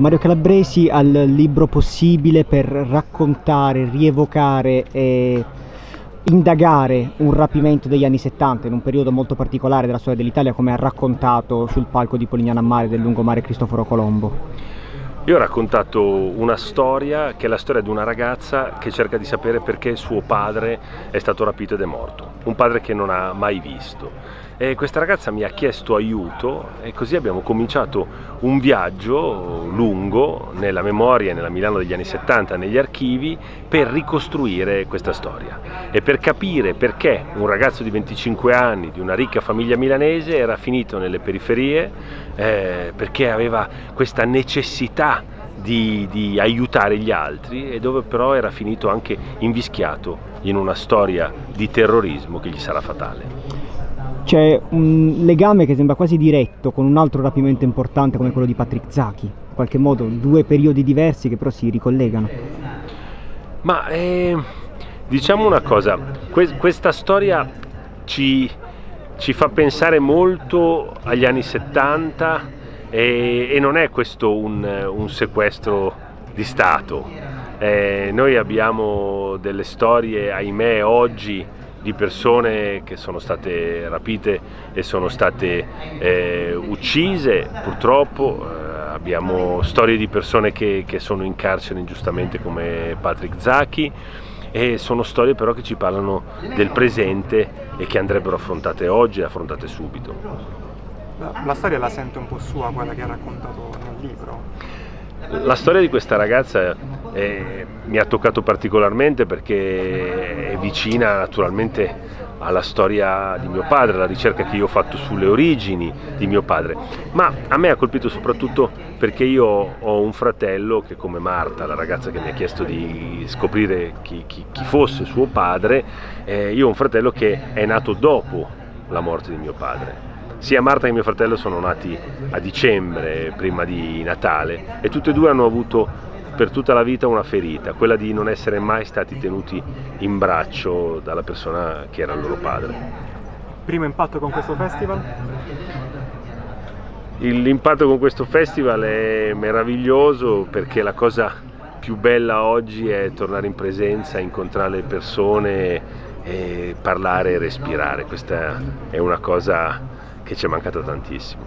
Mario Calabresi ha il libro possibile per raccontare, rievocare e indagare un rapimento degli anni 70 in un periodo molto particolare della storia dell'Italia come ha raccontato sul palco di Polignano a Mare del lungomare Cristoforo Colombo. Io ho raccontato una storia che è la storia di una ragazza che cerca di sapere perché suo padre è stato rapito ed è morto, un padre che non ha mai visto. E questa ragazza mi ha chiesto aiuto e così abbiamo cominciato un viaggio lungo nella memoria, nella Milano degli anni 70, negli archivi, per ricostruire questa storia. E per capire perché un ragazzo di 25 anni di una ricca famiglia milanese era finito nelle periferie, eh, perché aveva questa necessità di, di, aiutare gli altri e dove però era finito anche invischiato in una storia di terrorismo che gli sarà fatale c'è un legame che sembra quasi diretto con un altro rapimento importante come quello di Patrick Zaki, in qualche modo due periodi diversi che però si ricollegano. Ma eh, diciamo una cosa, que- questa storia ci, ci, fa pensare molto agli anni 70 e, e non è questo un, un sequestro di Stato. Eh, noi abbiamo delle storie, ahimè, oggi di persone che sono state rapite e sono state eh, uccise purtroppo, eh, abbiamo storie di persone che, che, sono in carcere ingiustamente come Patrick Zacchi e sono storie però che ci parlano del presente e che andrebbero affrontate oggi e affrontate subito. La, la storia la sente un po' sua, quella che ha raccontato nel libro? La storia di questa ragazza eh, mi ha toccato particolarmente perché è vicina naturalmente alla storia di mio padre, alla ricerca che io ho fatto sulle origini di mio padre, ma a me ha colpito soprattutto perché io ho un fratello che come Marta, la ragazza che mi ha chiesto di scoprire chi, chi, chi fosse suo padre, eh, io ho un fratello che è nato dopo la morte di mio padre. Sia Marta che mio fratello sono nati a dicembre, prima di Natale, e tutti e due hanno avuto per tutta la vita una ferita, quella di non essere mai stati tenuti in braccio dalla persona che era il loro padre. Primo impatto con questo festival? L'impatto con questo festival è meraviglioso perché la cosa più bella oggi è tornare in presenza, incontrare le persone, e parlare e respirare. Questa è una cosa che ci è mancata tantissimo.